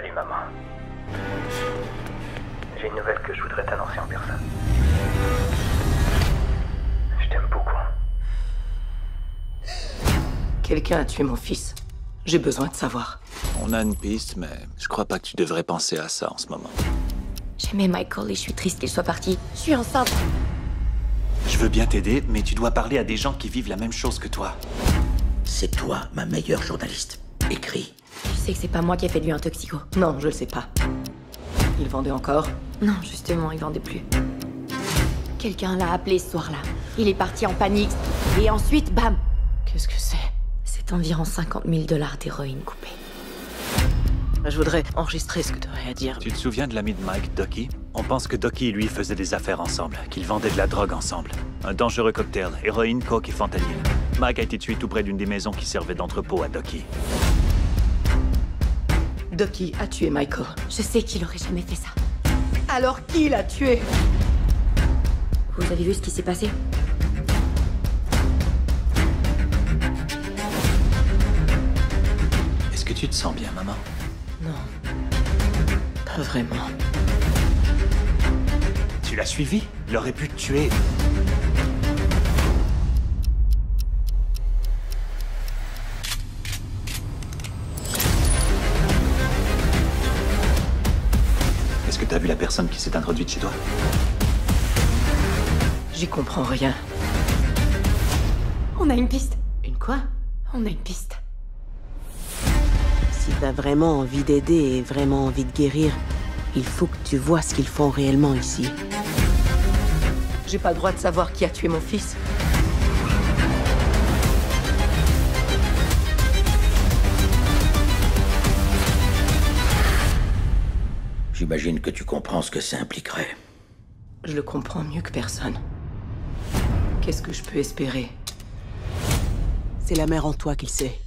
Salut maman. J'ai une nouvelle que je voudrais t'annoncer en personne. Je t'aime beaucoup. Quelqu'un a tué mon fils. J'ai besoin de savoir. On a une piste, mais je crois pas que tu devrais penser à ça en ce moment. J'aimais Michael et je suis triste qu'il soit parti. Je suis enceinte. Je veux bien t'aider, mais tu dois parler à des gens qui vivent la même chose que toi. C'est toi, ma meilleure journaliste. Écris. Sais que c'est pas moi qui ai fait de lui un toxico. Non, je le sais pas. Il vendait encore Non, justement, il vendait plus. Quelqu'un l'a appelé ce soir-là. Il est parti en panique. Et ensuite, bam Qu'est-ce que c'est? C'est environ 50 000 dollars d'héroïne coupée. Je voudrais enregistrer ce que tu aurais à dire. Tu te souviens de l'ami de Mike, Ducky On pense que Ducky et lui faisaient des affaires ensemble, qu'ils vendaient de la drogue ensemble. Un dangereux cocktail, héroïne, coke et fentanyl. Mike a été tué tout près d'une des maisons qui servait d'entrepôt à Ducky. Ducky a tué Michael. Je sais qu'il aurait jamais fait ça. Alors qui l'a tué? Vous avez vu ce qui s'est passé? Est-ce que tu te sens bien, maman? Non. Pas vraiment. Tu l'as suivi? Il aurait pu te tuer. T'as vu la personne qui s'est introduite chez toi J'y comprends rien. On a une piste. Une quoi? On a une piste. Si t'as vraiment envie d'aider et vraiment envie de guérir, il faut que tu vois ce qu'ils font réellement ici. J'ai pas le droit de savoir qui a tué mon fils. J'imagine que tu comprends ce que ça impliquerait. Je le comprends mieux que personne. Qu'est-ce que je peux espérer? C'est la mère en toi qui le sait.